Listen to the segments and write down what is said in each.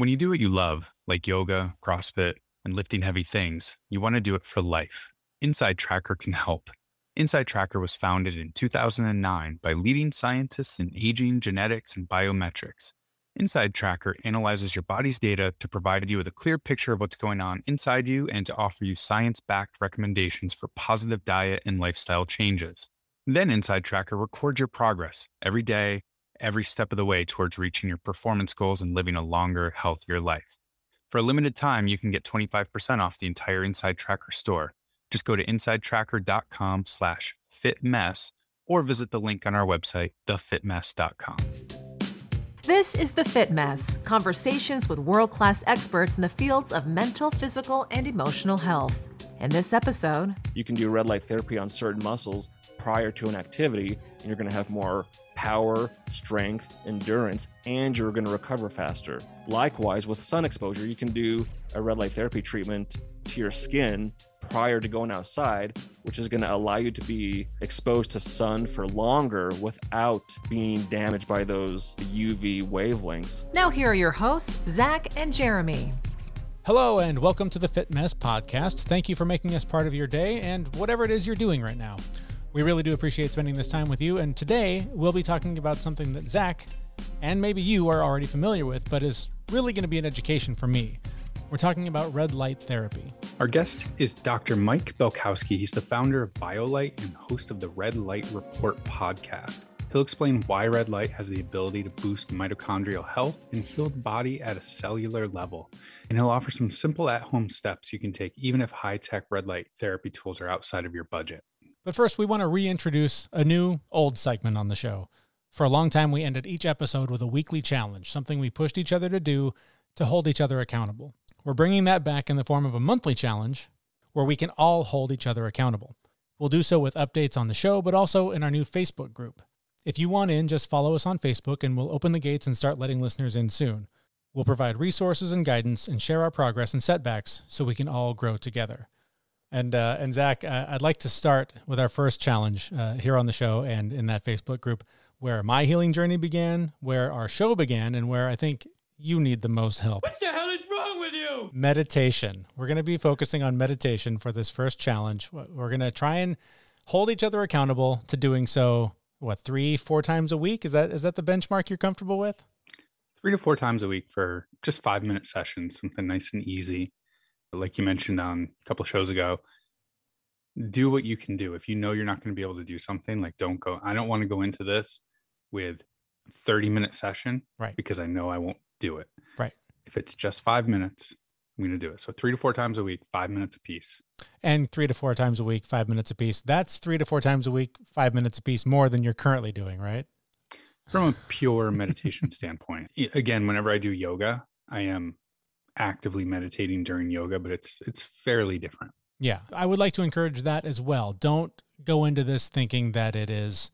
When you do what you love, like yoga, CrossFit, and lifting heavy things, you want to do it for life. Inside Tracker can help. Inside Tracker was founded in 2009 by leading scientists in aging, genetics, and biometrics. Inside Tracker analyzes your body's data to provide you with a clear picture of what's going on inside you and to offer you science backed recommendations for positive diet and lifestyle changes. Then Inside Tracker records your progress every day, every step of the way towards reaching your performance goals and living a longer, healthier life. For a limited time, you can get 25% off the entire Inside Tracker store. Just go to insidetracker.com slash fitmess or visit the link on our website, thefitmess.com. This is The Fit Mess conversations with world class experts in the fields of mental, physical, and emotional health. In this episode, you can do red light therapy on certain muscles prior to an activity, and you're going to have more power, strength, endurance, and you're going to recover faster. Likewise, with sun exposure, you can do a red light therapy treatment to your skin prior to going outside, which is going to allow you to be exposed to sun for longer without being damaged by those UV wavelengths. Now, here are your hosts, Zach and Jeremy. Hello, and welcome to the Fit Mess podcast. Thank you for making us part of your day and whatever it is you're doing right now. We really do appreciate spending this time with you. And today we'll be talking about something that Zach and maybe you are already familiar with, but is really going to be an education for me. We're talking about red light therapy. Our guest is Dr. Mike Belkowski. He's the founder of BioLight and host of the Red Light Report podcast. He'll explain why red light has the ability to boost mitochondrial health and heal the body at a cellular level. And he'll offer some simple at home steps you can take, even if high tech red light therapy tools are outside of your budget. But first, we want to reintroduce a new old segment on the show. For a long time, we ended each episode with a weekly challenge, something we pushed each other to do to hold each other accountable. We're bringing that back in the form of a monthly challenge where we can all hold each other accountable. We'll do so with updates on the show, but also in our new Facebook group. If you want in, just follow us on Facebook and we'll open the gates and start letting listeners in soon. We'll provide resources and guidance and share our progress and setbacks so we can all grow together. And uh, and Zach, uh, I'd like to start with our first challenge uh, here on the show and in that Facebook group where my healing journey began, where our show began, and where I think you need the most help. What the hell is wrong with you? Meditation. We're going to be focusing on meditation for this first challenge. We're going to try and hold each other accountable to doing so. What three, four times a week? Is that is that the benchmark you're comfortable with? Three to four times a week for just five minute sessions, something nice and easy like you mentioned on a couple shows ago, do what you can do. If you know you're not going to be able to do something, like don't go. I don't want to go into this with 30 minute session, right? Because I know I won't do it, right? If it's just five minutes, I'm going to do it. So three to four times a week, five minutes a piece. And three to four times a week, five minutes a piece. That's three to four times a week, five minutes a piece more than you're currently doing, right? From a pure meditation standpoint, again, whenever I do yoga, I am actively meditating during yoga, but it's it's fairly different. Yeah, I would like to encourage that as well. Don't go into this thinking that it is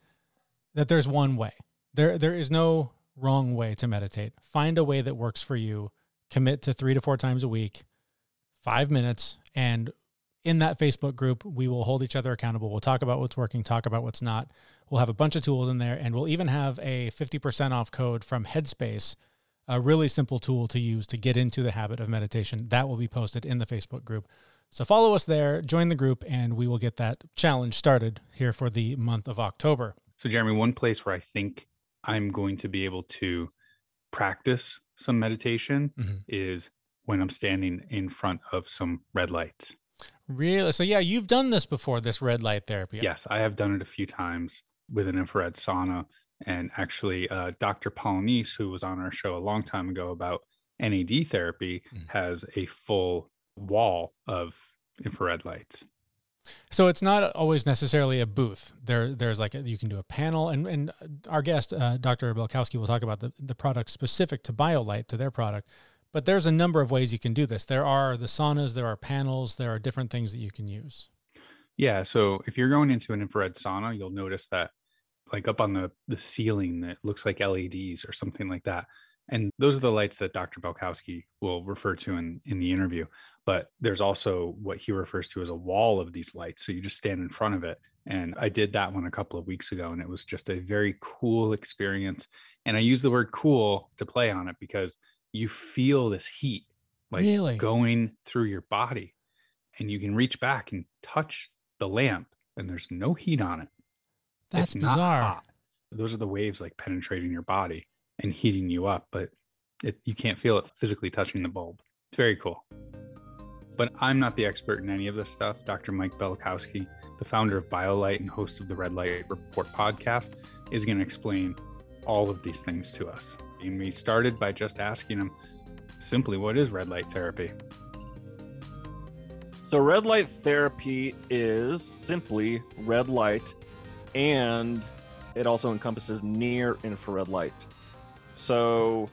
that there's one way. There there is no wrong way to meditate. Find a way that works for you. Commit to 3 to 4 times a week, 5 minutes and in that Facebook group, we will hold each other accountable. We'll talk about what's working, talk about what's not. We'll have a bunch of tools in there and we'll even have a 50% off code from Headspace a really simple tool to use to get into the habit of meditation. That will be posted in the Facebook group. So follow us there, join the group, and we will get that challenge started here for the month of October. So, Jeremy, one place where I think I'm going to be able to practice some meditation mm-hmm. is when I'm standing in front of some red lights. Really? So, yeah, you've done this before, this red light therapy. Yes, I have done it a few times with an infrared sauna. And actually, uh, Dr. Polynice, who was on our show a long time ago about NAD therapy, mm-hmm. has a full wall of infrared lights. So it's not always necessarily a booth. There, there's like a, you can do a panel, and and our guest, uh, Dr. Belkowski, will talk about the the product specific to BioLight to their product. But there's a number of ways you can do this. There are the saunas, there are panels, there are different things that you can use. Yeah. So if you're going into an infrared sauna, you'll notice that like up on the the ceiling that looks like LEDs or something like that. And those are the lights that Dr. Belkowski will refer to in, in the interview. But there's also what he refers to as a wall of these lights. So you just stand in front of it. And I did that one a couple of weeks ago, and it was just a very cool experience. And I use the word cool to play on it because you feel this heat like Really? going through your body and you can reach back and touch the lamp and there's no heat on it. That's It's not bizarre. hot. Those are the waves like penetrating your body and heating you up, but it, you can't feel it physically touching the bulb. It's very cool. But I'm not the expert in any of this stuff. Dr. Mike Belkowski, the founder of BioLight and host of the Red Light Report podcast, is going to explain all of these things to us. And we started by just asking him simply, what is red light therapy? So, red light therapy is simply red light, and it also encompasses near infrared light. So,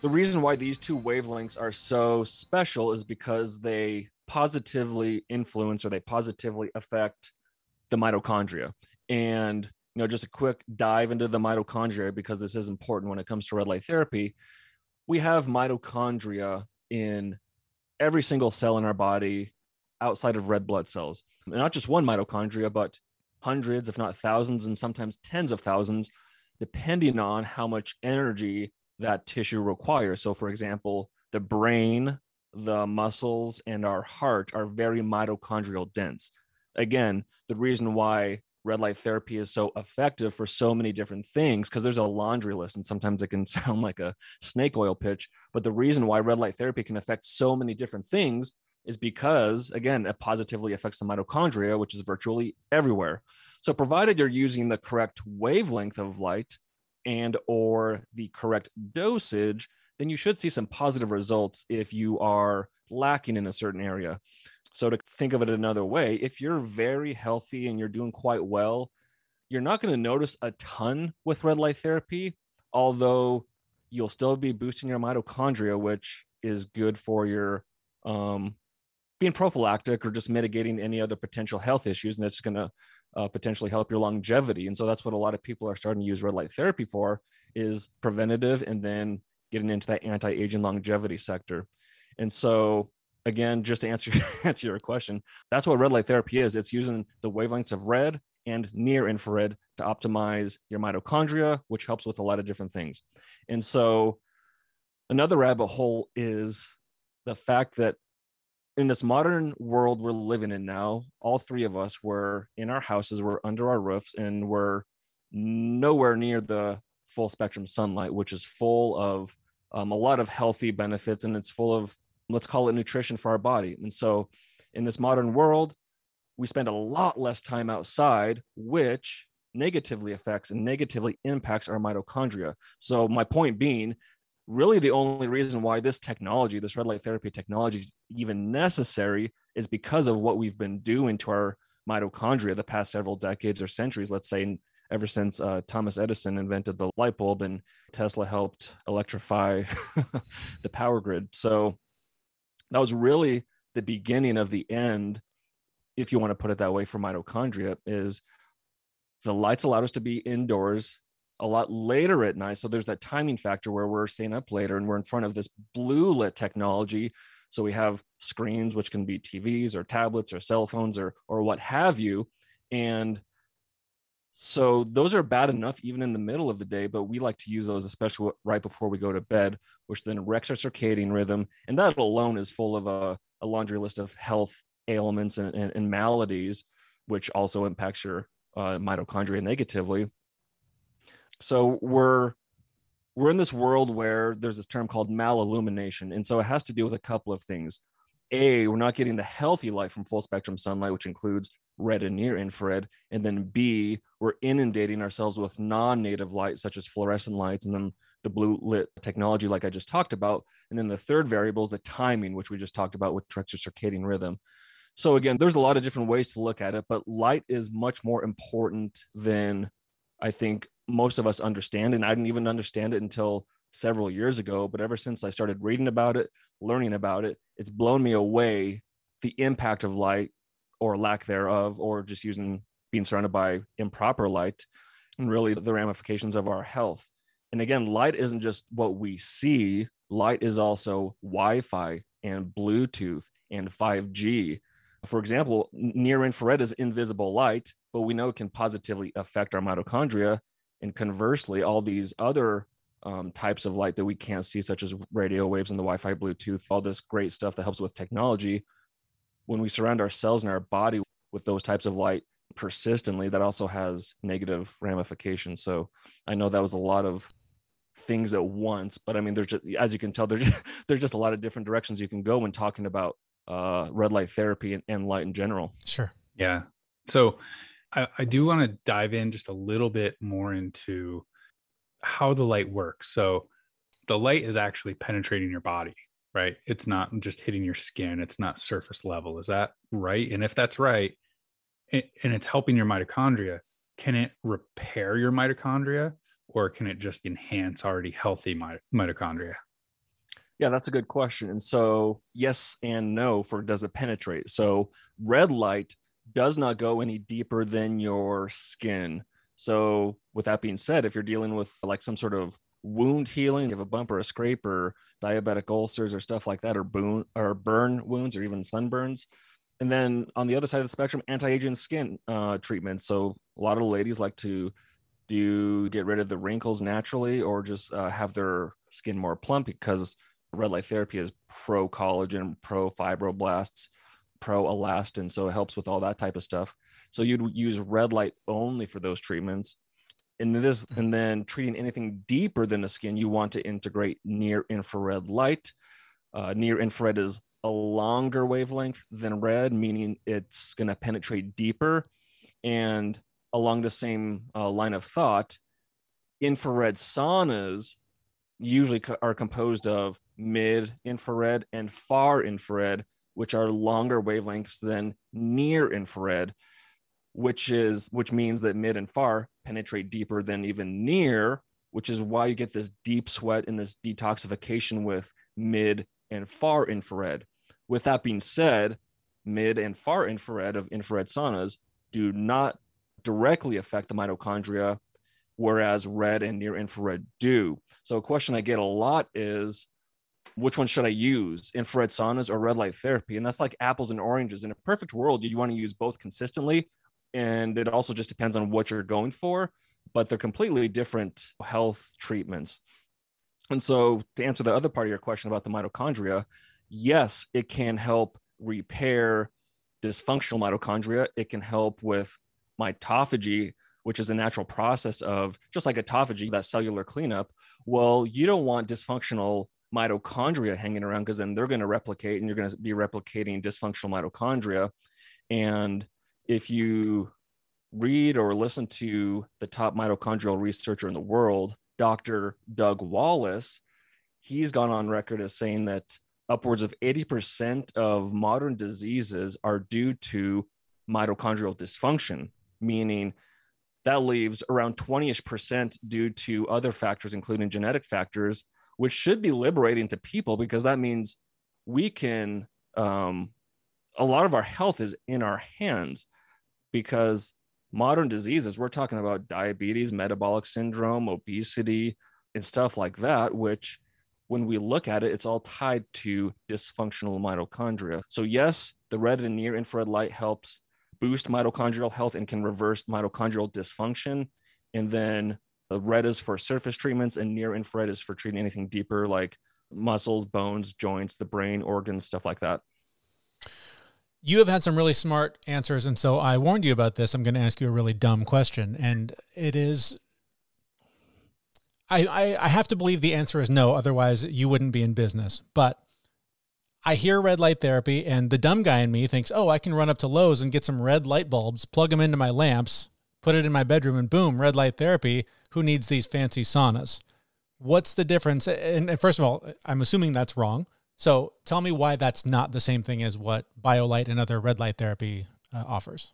the reason why these two wavelengths are so special is because they positively influence or they positively affect the mitochondria. And, you know, just a quick dive into the mitochondria because this is important when it comes to red light therapy. We have mitochondria in every single cell in our body outside of red blood cells. And not just one mitochondria, but hundreds, if not thousands, and sometimes tens of thousands, depending on how much energy that tissue requires. So, for example, the brain, the muscles, and our heart are very mitochondrial dense. Again, the reason why red light therapy is so effective for so many different things because there's a laundry list and sometimes it can sound like a snake oil pitch but the reason why red light therapy can affect so many different things is because again it positively affects the mitochondria which is virtually everywhere. So provided you're using the correct wavelength of light and or the correct dosage then you should see some positive results if you are lacking in a certain area. So to think of it another way if you're very healthy and you're doing quite well you're not going to notice a ton with red light therapy although you'll still be boosting your mitochondria which is good for your um, being prophylactic or just mitigating any other potential health issues and it's going to uh, potentially help your longevity. And so that's what a lot of people are starting to use red light therapy for is preventative and then getting into that anti-aging longevity sector. And so again just to answer answer your question that's what red light therapy is. It's using the wavelengths of red and near infrared to optimize your mitochondria which helps with a lot of different things. And so another rabbit hole is the fact that in this modern world we're living in now, all three of us were in our houses, we're under our roofs, and we're nowhere near the full spectrum sunlight, which is full of um, a lot of healthy benefits and it's full of, let's call it nutrition for our body. And so in this modern world, we spend a lot less time outside, which negatively affects and negatively impacts our mitochondria. So, my point being, really the only reason why this technology, this red light therapy technology is even necessary is because of what we've been doing to our mitochondria the past several decades or centuries, let's say ever since uh, Thomas Edison invented the light bulb and Tesla helped electrify the power grid. So that was really the beginning of the end, if you want to put it that way, for mitochondria is the lights allowed us to be indoors a lot later at night. So there's that timing factor where we're staying up later and we're in front of this blue lit technology. So we have screens, which can be TVs or tablets or cell phones or or what have you. And so those are bad enough even in the middle of the day, but we like to use those especially right before we go to bed, which then wrecks our circadian rhythm. And that alone is full of a, a laundry list of health ailments and, and, and maladies, which also impacts your uh, mitochondria negatively so we're we're in this world where there's this term called malillumination and so it has to do with a couple of things. A we're not getting the healthy light from full spectrum sunlight which includes red and near infrared. And then b we're inundating ourselves with non-native light such as fluorescent lights and then the blue lit technology like i just talked about. And then the third variable is the timing which we just talked about which tracks your circadian rhythm. So again there's a lot of different ways to look at it but light is much more important than i think most of us understand. And I didn't even understand it until several years ago. But ever since I started reading about it, learning about it, it's blown me away the impact of light or lack thereof, or just using being surrounded by improper light and really the ramifications of our health. And again, light isn't just what we see, light is also Wi Fi and Bluetooth and 5G. For example, near infrared is invisible light, but we know it can positively affect our mitochondria and conversely all these other um, types of light that we can't see, such as radio waves and the Wi Fi, Bluetooth, all this great stuff that helps with technology. When we surround our cells and our body with those types of light persistently, that also has negative ramifications. So I know that was a lot of things at once, but I mean, there's just, as you can tell, there's, there's just a lot of different directions you can go when talking about uh, red light therapy and, and light in general. Sure. Yeah. So I, I do want to dive in just a little bit more into how the light works. So the light is actually penetrating your body, right? It's not just hitting your skin, it's not surface level. Is that right? And if that's right, and it's helping your mitochondria, can it repair your mitochondria or can it just enhance already healthy mitochondria? Yeah, that's a good question. And so, yes and no for does it penetrate? So, red light does not go any deeper than your skin. So, with that being said, if you're dealing with like some sort of wound healing, you have a bump or a scrape or diabetic ulcers or stuff like that, or burn or burn wounds or even sunburns. And then on the other side of the spectrum, anti-aging skin uh, treatments. So a lot of ladies like to do get rid of the wrinkles naturally, or just uh, have their skin more plump because red light therapy is pro collagen, pro fibroblasts, pro elastin, so it helps with all that type of stuff. So you'd use red light only for those treatments. And this, and then treating anything deeper than the skin, you want to integrate near infrared light. Uh, near infrared is a longer wavelength than red, meaning it's going to penetrate deeper. And along the same uh, line of thought, infrared saunas usually co- are composed of mid infrared and far infrared, which are longer wavelengths than near infrared which is which means that mid and far penetrate deeper than even near which is why you get this deep sweat and this detoxification with mid and far infrared. With that being said mid and far infrared of infrared saunas do not directly affect the mitochondria whereas red and near infrared do. So a question i get a lot is which one should I use, infrared saunas or red light therapy? And that's like apples and oranges. In a perfect world, you want to use both consistently, and it also just depends on what you're going for but they're completely different health treatments and so to answer the other part of your question about the mitochondria yes it can help repair dysfunctional mitochondria it can help with mitophagy which is a natural process of just like autophagy that cellular cleanup well you don't want dysfunctional mitochondria hanging around because then they're going to replicate and you're going to be replicating dysfunctional mitochondria and if you read or listen to the top mitochondrial researcher in the world, Dr. Doug Wallace, he's gone on record as saying that upwards of 80% of modern diseases are due to mitochondrial dysfunction, meaning that leaves around 20ish percent due to other factors, including genetic factors, which should be liberating to people because that means we can, um, a lot of our health is in our hands because modern diseases, we're talking about diabetes, metabolic syndrome, obesity, and stuff like that, which when we look at it, it's all tied to dysfunctional mitochondria. So, yes, the red and near infrared light helps boost mitochondrial health and can reverse mitochondrial dysfunction. And then the red is for surface treatments, and near infrared is for treating anything deeper like muscles, bones, joints, the brain, organs, stuff like that you have had some really smart answers, and so I warned you about this. I'm going to ask you a really dumb question, and it is. I, I, I have to believe the answer is no, otherwise you wouldn't be in business. But I hear red light therapy, and the dumb guy in me thinks, oh, I can run up to Lowe's and get some red light bulbs, plug them into my lamps, put it in my bedroom, and boom, red light therapy. Who needs these fancy saunas? What's the difference? And, and first of all, I'm assuming that's wrong. So tell me why that's not the same thing as what BioLight and other red light therapy uh, offers.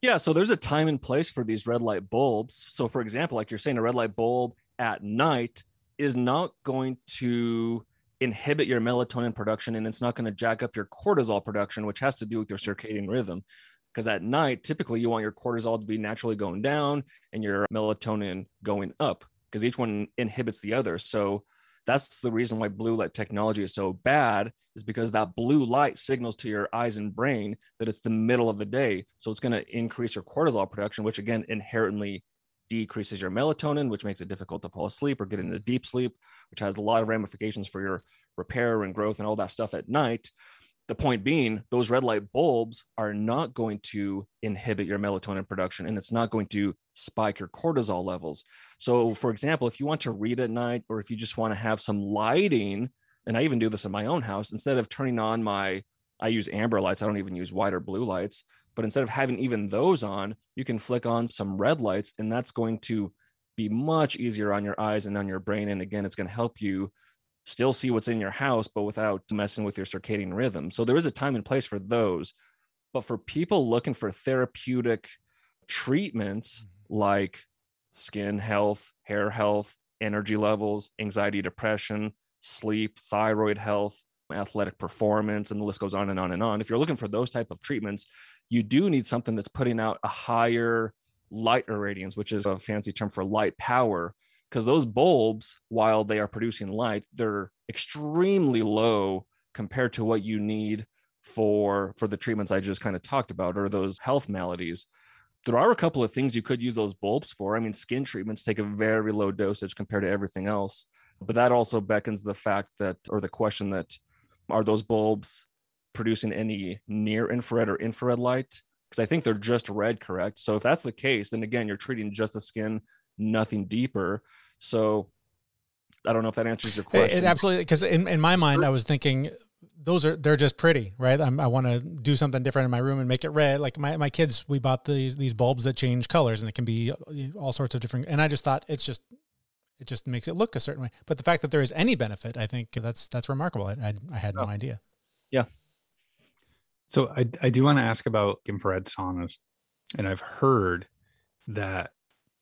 Yeah, so there's a time and place for these red light bulbs. So, for example, like you're saying, a red light bulb at night is not going to inhibit your melatonin production and it's not going to jack up your cortisol production, which has to do with your circadian rhythm. Because at night, typically you want your cortisol to be naturally going down and your melatonin going up because each one inhibits the other. So, that's the reason why blue light technology is so bad is because that blue light signals to your eyes and brain that it's the middle of the day so it's going to increase your cortisol production which again inherently decreases your melatonin, which makes it difficult to fall asleep or get into deep sleep, which has a lot of ramifications for your repair and growth and all that stuff at night. The point being, those red light bulbs are not going to inhibit your melatonin production and it's not going to spike your cortisol levels. So, for example, if you want to read at night or if you just want to have some lighting, and I even do this in my own house, instead of turning on my, I use amber lights, I don't even use white or blue lights, but instead of having even those on, you can flick on some red lights and that's going to be much easier on your eyes and on your brain. And again, it's going to help you still see what's in your house, but without messing with your circadian rhythm. So there is a time and place for those. But for people looking for therapeutic treatments mm-hmm. like skin health, hair health, energy levels, anxiety, depression, sleep, thyroid health, athletic performance, and the list goes on and on and on. If you're looking for those type of treatments, you do need something that's putting out a higher light irradiance, which is a fancy term for light power because those bulbs, while they are producing light, they're extremely low compared to what you need for for the treatments I just kind of talked about or those health maladies. There are a couple of things you could use those bulbs for. I mean, skin treatments take a very low dosage compared to everything else. But that also beckons the fact that, or the question that, are those bulbs producing any near infrared or infrared light? Because I think they're just red, correct? So if that's the case, then again, you're treating just the skin, nothing deeper. So I don't know if that answers your question. It, it absolutely because in, in my mind I was thinking those are they're just pretty, right? I'm, i want to do something different in my room and make it red. Like my, my kids, we bought these these bulbs that change colors and it can be uh, all sorts of different. And I just thought it's just it just makes it look a certain way. But the fact that there is any benefit, I think that's that's remarkable. I I, I had no oh. idea. Yeah. So I I do want to ask about infrared saunas, and I've heard that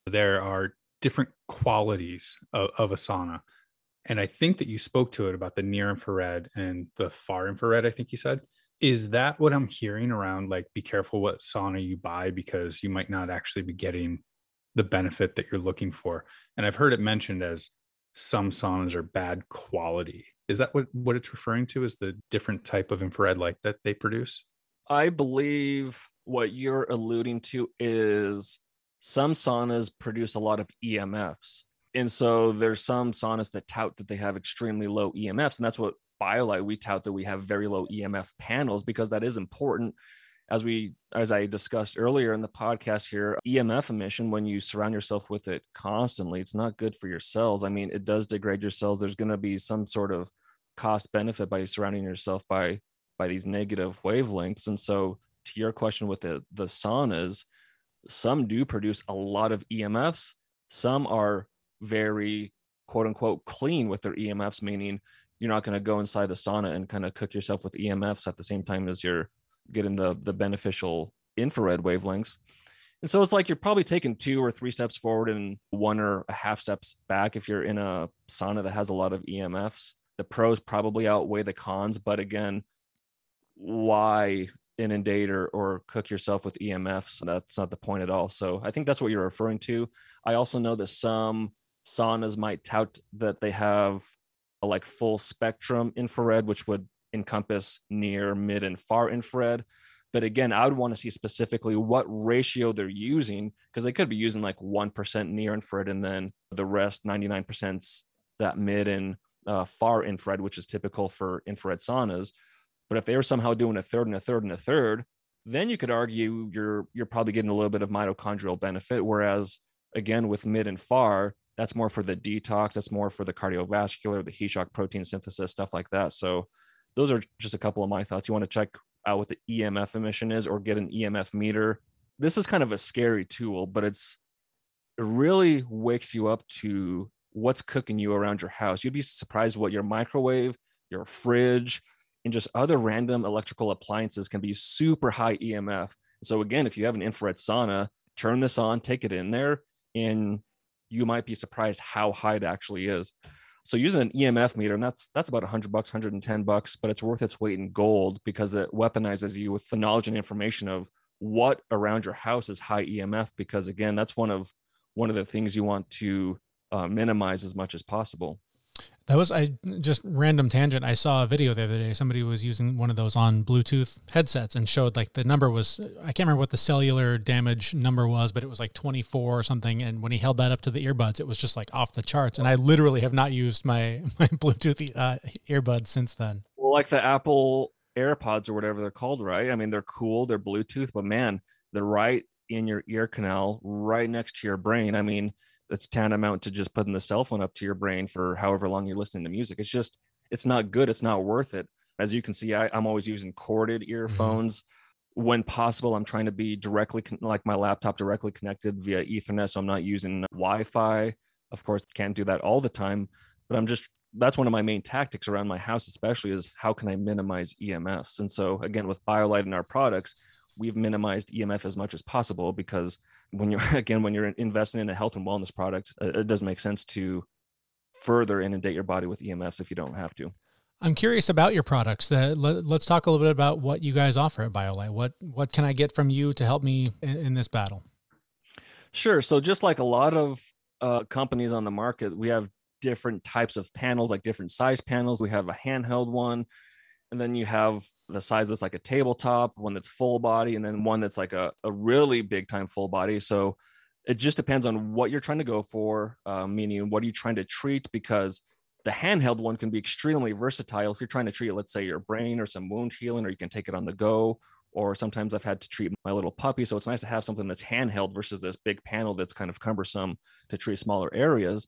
there are different qualities of, of a sauna. And I think that you spoke to it about the near infrared and the far infrared, I think you said. Is that what I'm hearing around like be careful what sauna you buy because you might not actually be getting the benefit that you're looking for? And I've heard it mentioned as some saunas are bad quality. Is that what, what it's referring to? Is the different type of infrared light that they produce? I believe what you're alluding to is some saunas produce a lot of EMFs. And so there's some saunas that tout that they have extremely low EMFs. And that's what BioLight, we tout that we have very low EMF panels because that is important. As we, as I discussed earlier in the podcast here, EMF emission, when you surround yourself with it constantly, it's not good for your cells. I mean, it does degrade your cells. There's going to be some sort of cost benefit by surrounding yourself by by these negative wavelengths. And so to your question with the the saunas, some do produce a lot of EMFs. Some are very quote unquote clean with their EMFs, meaning you're not going to go inside the sauna and kind of cook yourself with EMFs at the same time as you're getting the the beneficial infrared wavelengths. And so it's like you're probably taking two or three steps forward and one or a half steps back if you're in a sauna that has a lot of EMFs. The pros probably outweigh the cons, but again, why inundate or, or cook yourself with EMFs. That's not the point at all. So I think that's what you're referring to. I also know that some saunas might tout that they have a like full spectrum infrared, which would encompass near, mid, and far infrared. But again, I would want to see specifically what ratio they're using because they could be using like 1% near infrared and then the rest 99% that mid and uh, far infrared, which is typical for infrared saunas. But if they were somehow doing a third and a third and a third, then you could argue you're you're probably getting a little bit of mitochondrial benefit. Whereas again, with mid and far, that's more for the detox, that's more for the cardiovascular, the heat shock protein synthesis, stuff like that. So those are just a couple of my thoughts. You want to check out what the EMF emission is or get an EMF meter. This is kind of a scary tool, but it's it really wakes you up to what's cooking you around your house. You'd be surprised what your microwave, your fridge, and just other random electrical appliances can be super high EMF. So again, if you have an infrared sauna, turn this on, take it in there, and you might be surprised how high it actually is. So using an EMF meter, and that's that's about 100 bucks, 110 bucks, but it's worth its weight in gold because it weaponizes you with the knowledge and information of what around your house is high EMF. Because again, that's one of one of the things you want to uh, minimize as much as possible That was I just random tangent. I saw a video the other day. Somebody was using one of those on Bluetooth headsets and showed like the number was I can't remember what the cellular damage number was, but it was like 24 or something. And when he held that up to the earbuds, it was just like off the charts. And I literally have not used my my Bluetooth uh, earbuds since then. Well, like the Apple AirPods or whatever they're called, right? I mean, they're cool, they're Bluetooth, but man, they're right in your ear canal, right next to your brain. I mean it's tantamount to just putting the cell phone up to your brain for however long you're listening to music. It's just, it's not good. It's not worth it. As you can see, I, am always using corded mm-hmm. earphones. Mm-hmm. When possible, I'm trying to be directly, con- like my laptop, directly connected via Ethernet. So I'm not using Wi Fi. Of course, can't do that all the time, but I'm just, that's one of my main tactics around my house, especially is how can I minimize EMFs? And so, again, with BioLight and our products, we've minimized EMF as much as possible because when you're again when you're investing in a health and wellness product, uh, it doesn't make sense to further inundate your body with EMFs if you don't have to. I'm curious about your products. That let, us talk a little bit about what you guys offer at BioLight. What what can I get from you to help me in, in this battle? Sure. So just like a lot of uh, companies on the market, we have different types of panels, like different size panels. We have a handheld one, and then you have the size that's like a tabletop, one that's full body, and then one that's like a, a really big time full body. So it just depends on what you're trying to go for, uh, meaning what are you trying to treat? Because the handheld one can be extremely versatile. If you're trying to treat, let's say, your brain or some wound healing, or you can take it on the go. Or sometimes I've had to treat my little puppy. So it's nice to have something that's handheld versus this big panel that's kind of cumbersome to treat smaller areas.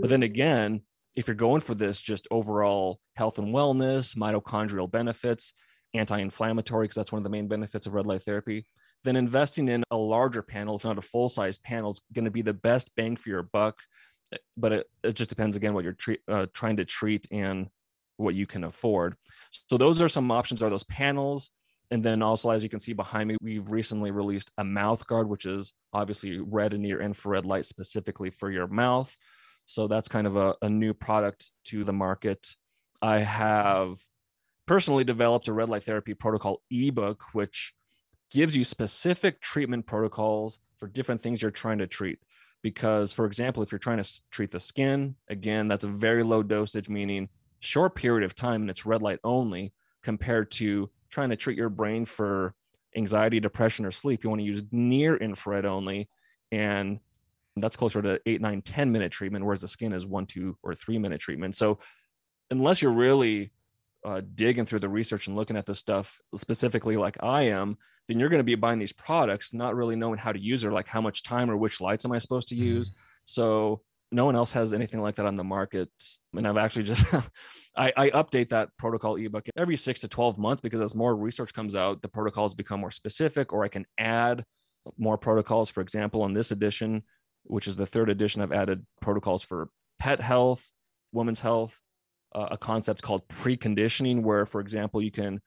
But then again, if you're going for this just overall health and wellness, mitochondrial benefits, anti-inflammatory, because that's one of the main benefits of red light therapy, then investing in a larger panel, if not a full-size panel, is going to be the best bang for your buck. But it, it just depends again what you're uh, trying to treat and what you can afford. So those are some options. Are those panels? And then also, as you can see behind me, we've recently released a mouth guard, which is obviously red and near infrared light specifically for your mouth. So that's kind of a, a new product to the market. I have personally developed a red light therapy protocol ebook, which gives you specific treatment protocols for different things you're trying to treat. Because, for example, if you're trying to treat the skin, again, that's a very low dosage, meaning short period of time and it's red light only, compared to trying to treat your brain for anxiety, depression, or sleep. You want to use near infrared only. And that's closer to eight, nine, 10 minute treatment, whereas the skin is one, two, or three minute treatment. So, unless you're really uh, digging through the research and looking at this stuff specifically like I am, then you're going to be buying these products, not really knowing how to use or like how much time or which lights am I supposed to use. Mm-hmm. So no one else has anything like that on the market. And I've actually just I, I, update that protocol ebook every six to 12 months because as more research comes out, the protocols become more specific, or I can add more protocols. For example, in this edition, which is the third edition, I've added protocols for pet health, women's health, uh, a concept called preconditioning, where, for example, you can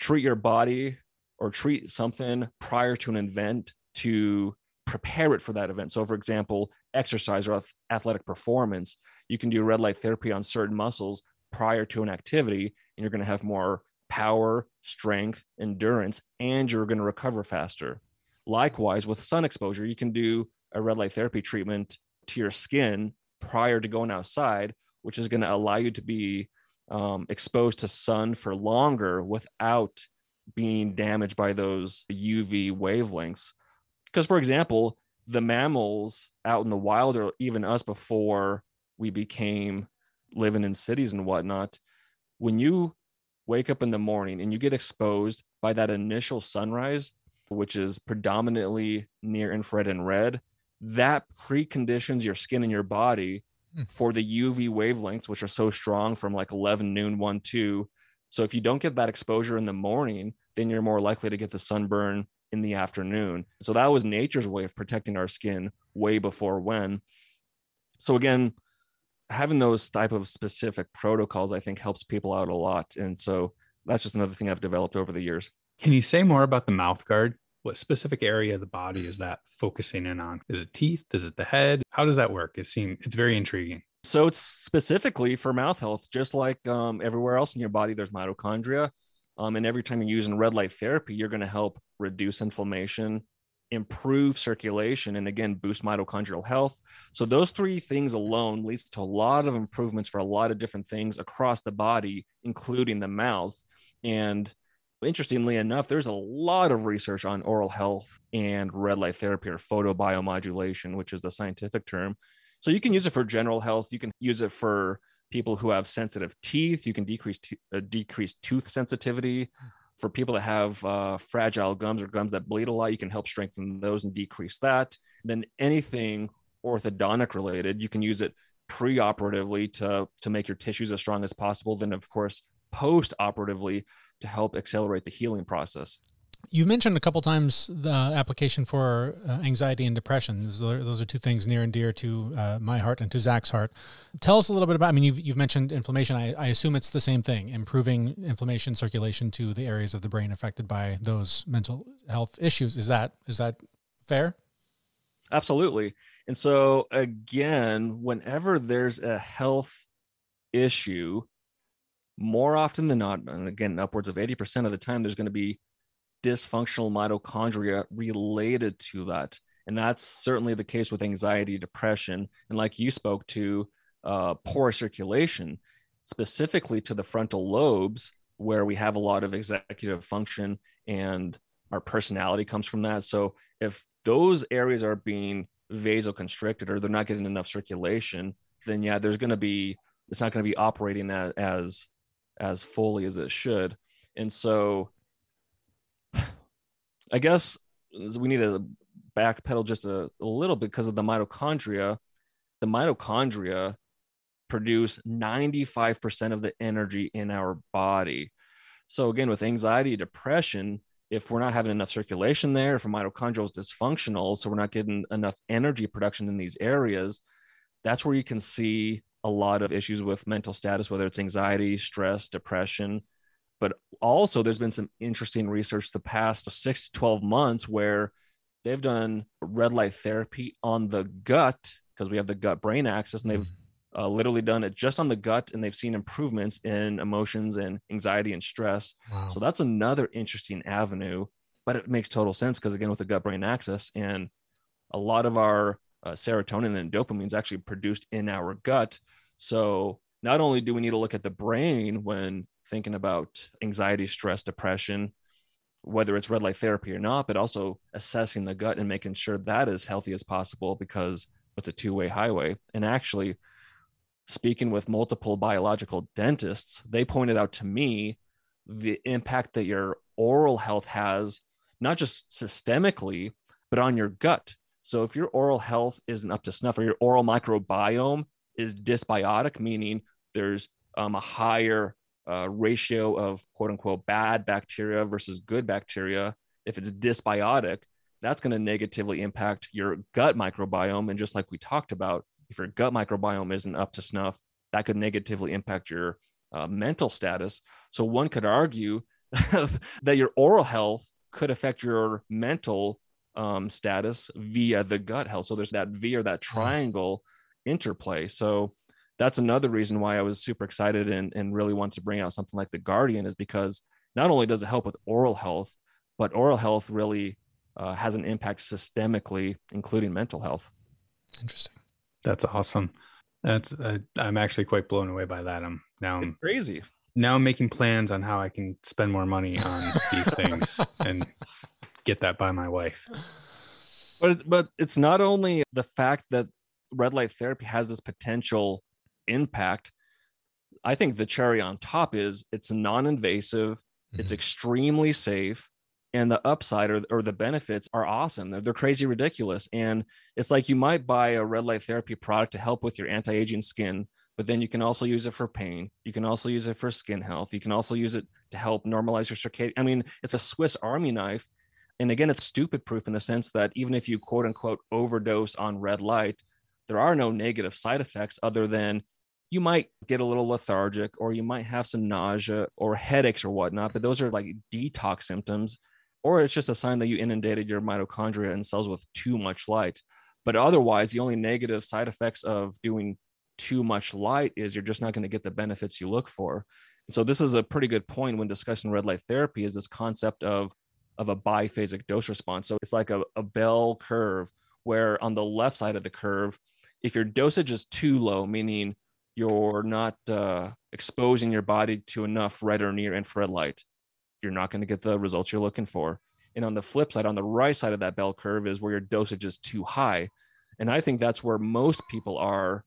treat your body or treat something prior to an event to prepare it for that event. So, for example, exercise or athletic performance, you can do red light therapy on certain muscles prior to an activity, and you're going to have more power, strength, endurance, and you're going to recover faster. Likewise, with sun exposure, you can do a red light therapy treatment to your skin prior to going outside, which is going to allow you to be um, exposed to sun for longer without being damaged by those UV wavelengths. Because, for example, the mammals out in the wild, or even us before we became living in cities and whatnot, when you wake up in the morning and you get exposed by that initial sunrise, which is predominantly near infrared and red, that preconditions your skin and your body hmm. for the UV wavelengths, which are so strong from like 11 noon, 1, 2. So if you don't get that exposure in the morning, then you're more likely to get the sunburn in the afternoon. So that was nature's way of protecting our skin way before when. So again, having those type of specific protocols, I think helps people out a lot. And so that's just another thing I've developed over the years. Can you say more about the mouth guard? What specific area of the body is that focusing in on? Is it teeth? Is it the head? How does that work? It seems it's very intriguing. So it's specifically for mouth health, just like um, everywhere else in your body, there's mitochondria. Um, and every time you're using red light therapy, you're going to help reduce inflammation, improve circulation and again boost mitochondrial health so those three things alone leads to a lot of improvements for a lot of different things across the body including the mouth and interestingly enough there's a lot of research on oral health and red light therapy or photobiomodulation which is the scientific term so you can use it for general health you can use it for people who have sensitive teeth you can decrease t- uh, decrease tooth sensitivity for people that have uh, fragile gums or gums that bleed a lot, you can help strengthen those and decrease that. Then anything orthodontic related, you can use it pre-operatively to to make your tissues as strong as possible. Then, of course, post-operatively to help accelerate the healing process. You've mentioned a couple times the application for uh, anxiety and depression. Those are, those are, two things near and dear to uh, my heart and to Zach's heart. Tell us a little bit about. I mean, you've, you've mentioned inflammation. I, I, assume it's the same thing, improving inflammation circulation to the areas of the brain affected by those mental health issues. Is that is that fair? Absolutely. And so again, whenever there's a health issue, more often than not, and again, upwards of 80% of the time, there's going to be dysfunctional mitochondria related to that. And that's certainly the case with anxiety, depression, and like you spoke to, uh, poor circulation, specifically to the frontal lobes, where we have a lot of executive function and our personality comes from that. So if those areas are being vasoconstricted or they're not getting enough circulation, then yeah, there's going to be it's not going to be operating as, as as fully as it should. And so I guess we need to backpedal just a, a little bit because of the mitochondria. The mitochondria produce 95% of the energy in our body. So, again, with anxiety, depression, if we're not having enough circulation there, if our mitochondrial is dysfunctional, so we're not getting enough energy production in these areas, that's where you can see a lot of issues with mental status, whether it's anxiety, stress, depression, but also, there's been some interesting research the past six to 12 months where they've done red light therapy on the gut because we have the gut brain axis, and they've mm-hmm. uh, literally done it just on the gut, and they've seen improvements in emotions and anxiety and stress. Wow. So that's another interesting avenue, but it makes total sense because, again, with the gut brain axis, and a lot of our uh, serotonin and dopamine is actually produced in our gut. So not only do we need to look at the brain when thinking about anxiety, stress, depression, whether it's red light therapy or not, but also assessing the gut and making sure that is healthy as possible because it's a two way highway. And actually, speaking with multiple biological dentists, they pointed out to me the impact that your oral health has, not just systemically, but on your gut. So if your oral health isn't up to snuff or your oral microbiome is dysbiotic, meaning there's um, a higher uh, ratio of quote unquote bad bacteria versus good bacteria, if it's dysbiotic, that's going to negatively impact your gut microbiome. And just like we talked about, if your gut microbiome isn't up to snuff, that could negatively impact your uh, mental status. So one could argue that your oral health could affect your mental um, status via the gut health. So there's that V or that triangle interplay. So that's another reason why I was super excited and, and really want to bring out something like the Guardian is because not only does it help with oral health, but oral health really uh, has an impact systemically, including mental health. Interesting. That's awesome. That's uh, I'm actually quite blown away by that. I'm now I'm crazy. Now I'm making plans on how I can spend more money on these things and get that by my wife. But but it's not only the fact that red light therapy has this potential impact. I think the cherry on top is it's non-invasive, mm-hmm. it's extremely safe, and the upside or, or the benefits are awesome. They're, they're crazy ridiculous. And it's like you might buy a red light therapy product to help with your anti-aging skin, but then you can also use it for pain. You can also use it for skin health. You can also use it to help normalize your circadian. I mean, it's a Swiss Army knife. And again, it's stupid proof in the sense that even if you quote unquote overdose on red light, there are no negative side effects other than you might get a little lethargic or you might have some nausea or headaches or whatnot, but those are like detox symptoms, or it's just a sign that you inundated your mitochondria and cells with too much light. But otherwise, the only negative side effects of doing too much light is you're just not going to get the benefits you look for. So this is a pretty good point when discussing red light therapy is this concept of of a biphasic dose response. So it's like a, a bell curve where on the left side of the curve, if your dosage is too low, meaning you're not uh, exposing your body to enough red or near infrared light, you're not going to get the results you're looking for. And on the flip side, on the right side of that bell curve is where your dosage is too high. And I think that's where most people are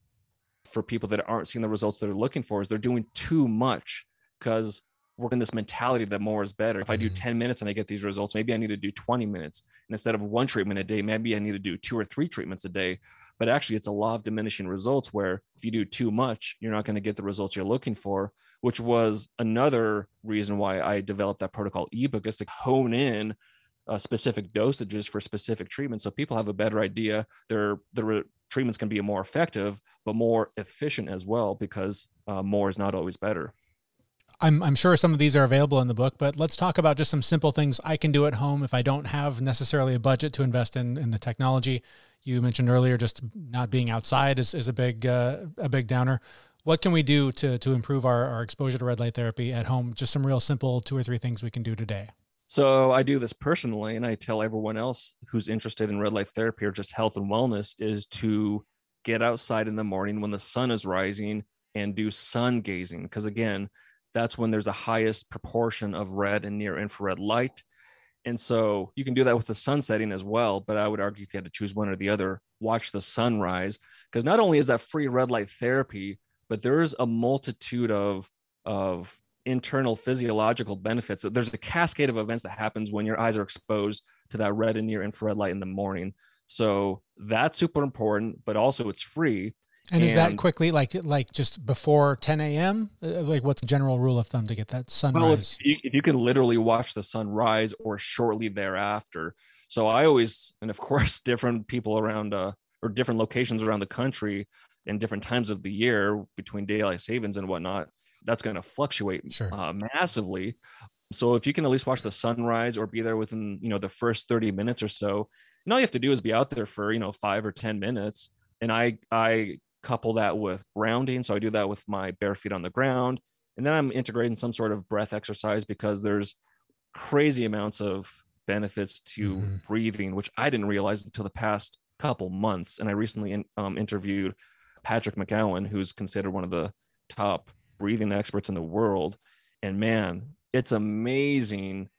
for people that aren't seeing the results they're looking for is they're doing too much because we're in this mentality that more is better. If I do Mhm. 10 minutes and I get these results, maybe I need to do 20 minutes. And instead of one treatment a day, maybe I need to do two or three treatments a day. But actually, it's a law of diminishing results where if you do too much, you're not going to get the results you're looking for, which was another reason why I developed that protocol ebook is to hone in uh, specific dosages for specific treatments so people have a better idea their their re- treatments can be more effective but more efficient as well because uh, more is not always better I'm, I'm sure some of these are available in the book, but let's talk about just some simple things I can do at home if I don't have necessarily a budget to invest in, in the technology. You mentioned earlier just not being outside is, is a big uh, a big downer. What can we do to to improve our, our exposure to red light therapy at home? Just some real simple two or three things we can do today. So I do this personally, and I tell everyone else who's interested in red light therapy or just health and wellness is to get outside in the morning when the sun is rising and do sun gazing. Because again, that's when there's a highest proportion of red and near infrared light. And so you can do that with the sun setting as well. But I would argue if you had to choose one or the other, watch the sunrise. Because not only is that free red light therapy, but there is a multitude of of internal physiological benefits. There's a cascade of events that happens when your eyes are exposed to that red and near infrared light in the morning. So that's super important, but also it's free. And is that quickly like like just before 10 a.m.? Uh, Like what's the general rule of thumb to get that Well, sunrise? if you, if you can literally watch the sun rise or shortly thereafter. So I always, and of course, different people around uh, or different locations around the country and different times of the year between daylight savings and whatnot, that's going to fluctuate Sure. uh, massively. So if you can at least watch the sunrise or be there within you know the first 30 minutes or so, and all you have to do is be out there for you know five or 10 minutes. And I I couple that with grounding. So I do that with my bare feet on the ground. And then I'm integrating some sort of breath exercise because there's crazy amounts of benefits to Mhm. breathing, which I didn't realize until the past couple months. And I recently in, um, interviewed Patrick McKeown, who's considered one of the top breathing experts in the world. And man, it's amazing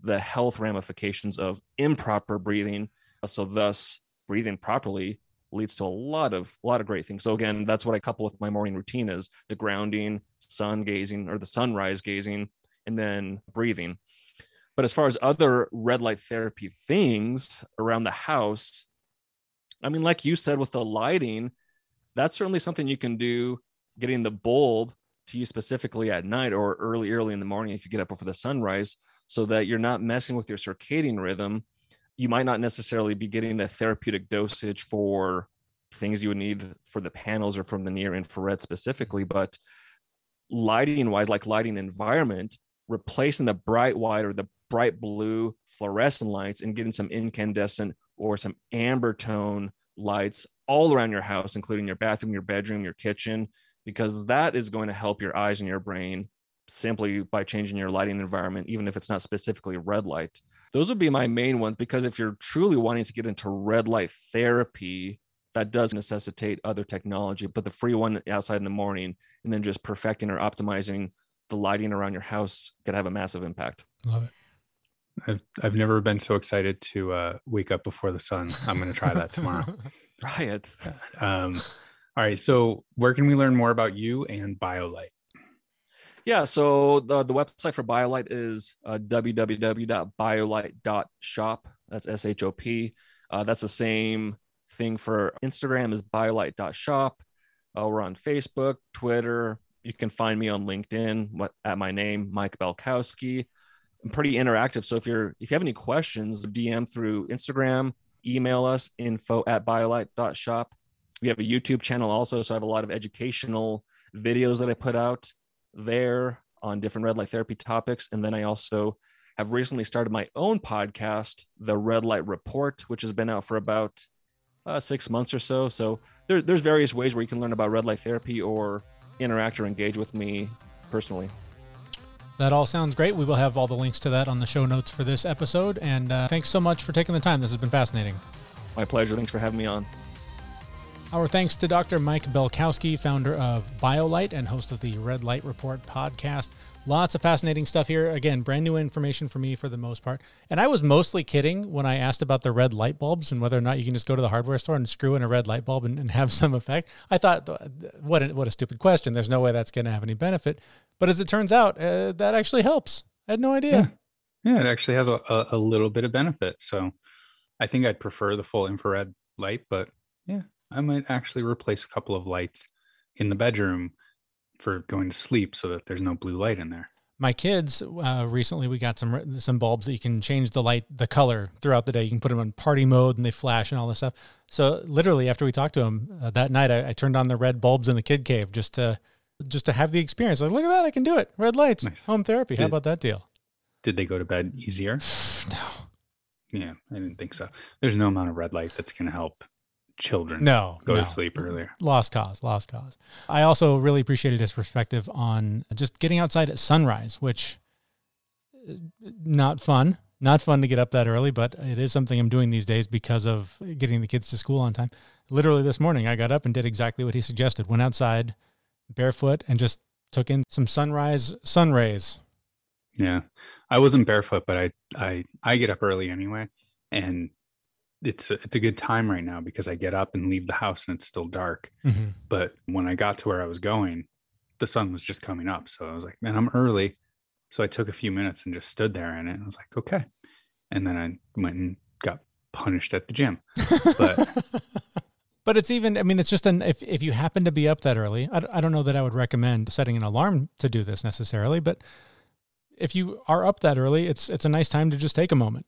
the health ramifications of improper breathing. So, thus, breathing properly leads to a lot of a lot of great things. So again, that's what I couple with my morning routine is the grounding, sun gazing or the sunrise gazing, and then breathing. But as far as other red light therapy things around the house, I mean, like you said with the lighting, that's certainly something you can do. Getting the bulb to use specifically at night or early, early in the morning if you get up before the sunrise, so that you're not messing with your circadian rhythm you might not necessarily be getting the therapeutic dosage for things you would need for the panels or from the near infrared specifically, but lighting wise, like lighting environment, replacing the bright white or the bright blue fluorescent lights and getting some incandescent or some amber tone lights all around your house, including your bathroom, your bedroom, your kitchen, because that is going to help your eyes and your brain simply by changing your lighting environment, even if it's not specifically red light those would be my main ones because if you're truly wanting to get into red light therapy that does necessitate other technology but the free one outside in the morning and then just perfecting or optimizing the lighting around your house could have a massive impact Love it. I've I've never been so excited to uh, wake up before the sun. I'm going to try that tomorrow. right Um, all right. So where can we learn more about you and BioLight? Yeah so the, the website for BioLight is uh, www.biolight.shop that's s-h-o-p uh, that's the same thing for instagram is biolight.shop. uh, we're on facebook twitter. You can find me on linkedin what, at my name mike belkowski. I'm pretty interactive so if you're if you have any questions dm through instagram email us info at biolight.shop. we have a youtube channel also so i have a lot of educational videos that i put out there on different red light therapy topics. And then I also have recently started my own podcast, The Red Light Report, which has been out for about uh, six months or so. So there, there's various ways where you can learn about red light therapy or interact or engage with me personally. That all sounds great. We will have all the links to that on the show notes for this episode. And uh, thanks so much for taking the time. This has been fascinating. My pleasure. Thanks for having me on. Our thanks to Dr. Mike Belkowski, founder of BioLight and host of the Red Light Report podcast. Lots of fascinating stuff here. Again, brand new information for me for the most part. And I was mostly kidding when I asked about the red light bulbs and whether or not you can just go to the hardware store and screw in a red light bulb and, and have some effect. I thought, what a, what a stupid question. There's no way that's going to have any benefit. But as it turns out, uh, that actually helps. I had no idea. Yeah, yeah it actually has a, a, a little bit of benefit. So I think I'd prefer the full infrared light, but yeah, I might actually replace a couple of lights in the bedroom for going to sleep so that there's no blue light in there. My kids uh, recently we got some some bulbs that you can change the light the color throughout the day. You can put them on party mode and they flash and all this stuff. So literally after we talked to them uh, that night, I, I, turned on the red bulbs in the kid cave just to just to have the experience. Like, look at that, I can do it. Red lights, nice. home therapy. Did, How about that deal? Did they go to bed easier? no. Yeah, I didn't think so. There's no amount of red light that's going to help children no go no. to sleep earlier. Lost cause lost cause. I also really appreciated his perspective on just getting outside at sunrise which uh, not fun not fun to get up that early but it is something i'm doing these days because of getting the kids to school on time. Literally this morning i got up and did exactly what he suggested went outside barefoot and just took in some sunrise sun rays. Yeah. I wasn't barefoot but i i i get up early anyway. And it's a, it's a good time right now because I get up and leave the house and it's still dark. Mm-hmm. But when I got to where I was going, the sun was just coming up. So I was like, man, I'm early. So I took a few minutes and just stood there in it. I was like, okay. And then I went and got punished at the gym. But but it's even, I mean, it's just an, if, if you happen to be up that early, I, I don't know that I would recommend setting an alarm to do this necessarily, but if you are up that early, it's, it's a nice time to just take a moment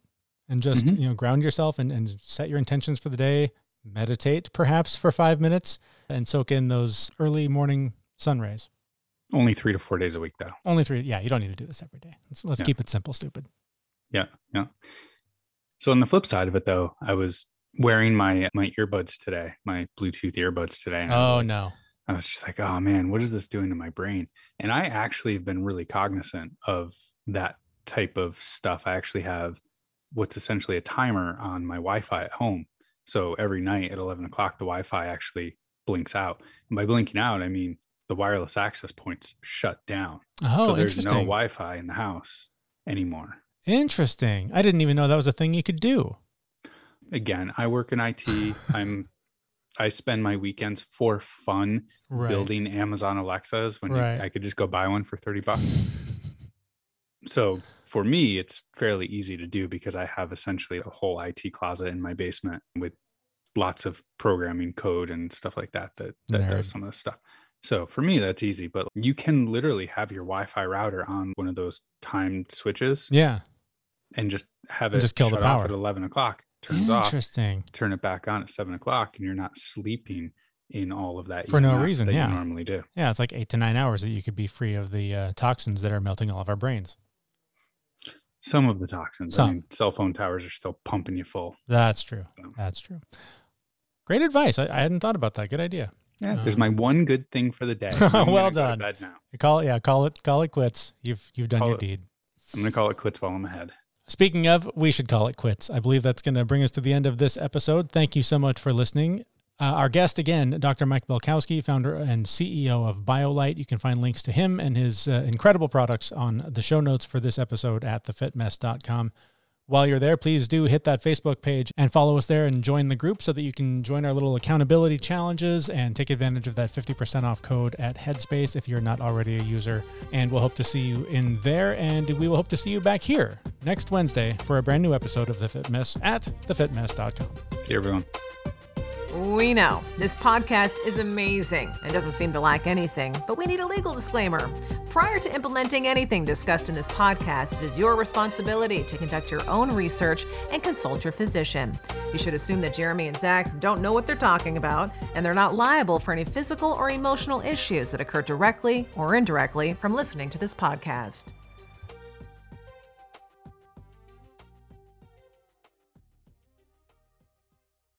and just mm-hmm. you know ground yourself and, and set your intentions for the day. Meditate perhaps for five minutes and soak in those early morning sun rays. Only three to four days a week though. Only three yeah you don't need to do this every day. Let's, let's yeah. keep it simple stupid. Yeah yeah. So on the flip side of it though i was wearing my my earbuds today my bluetooth earbuds today oh like, no. I was just like oh man what is this doing to my brain? And i actually have been really cognizant of that type of stuff. I actually have what's essentially a timer on my Wi-Fi at home. So every night at 11 o'clock, the Wi-Fi actually blinks out. And by blinking out, I mean the wireless access points shut down. Oh, so there's no Wi-Fi in the house anymore. Interesting. I didn't even know that was a thing you could do. Again, I work in IT. I'm I spend my weekends for fun right. building Amazon Alexas when right. you, I could just go buy one for 30 bucks. So for me, it's fairly easy to do because I have essentially a whole IT closet in my basement with lots of programming code and stuff like that that, that Nerd. does some of this stuff. So for me, that's easy. But you can literally have your Wi-Fi router on one of those timed switches. Yeah. And just have it just kill the power at eleven o'clock. Turns Interesting. off. Interesting. Turn it back on at seven o'clock, and you're not sleeping in all of that for no reason. Yeah, you normally do. Yeah, it's like eight to nine hours that you could be free of the uh, toxins that are melting all of our brains. Some of the toxins. Some. I mean, cell phone towers are still pumping you full. That's true. So. That's true. Great advice. I, I, hadn't thought about that. Good idea. Yeah, um, there's my one good thing for the day. well done. now. Call it, yeah, call it, call it quits. You've you've done call your it, deed. I'm gonna call it quits while I'm ahead. Speaking of, we should call it quits. I believe that's going to bring us to the end of this episode. Thank you so much for listening. Uh, our guest again, Dr. Mike Belkowski, founder and CEO of BioLight. You can find links to him and his uh, incredible products on the show notes for this episode at thefitmess.com. While you're there, please do hit that Facebook page and follow us there and join the group so that you can join our little accountability challenges and take advantage of that 50% off code at Headspace if you're not already a user. And we'll hope to see you in there. And we will hope to see you back here next Wednesday for a brand new episode of The Fit Mess at thefitmess.com. See you, everyone. We know this podcast is amazing and doesn't seem to lack anything, but we need a legal disclaimer. Prior to implementing anything discussed in this podcast, it is your responsibility to conduct your own research and consult your physician. You should assume that Jeremy and Zach don't know what they're talking about, and they're not liable for any physical or emotional issues that occur directly or indirectly from listening to this podcast.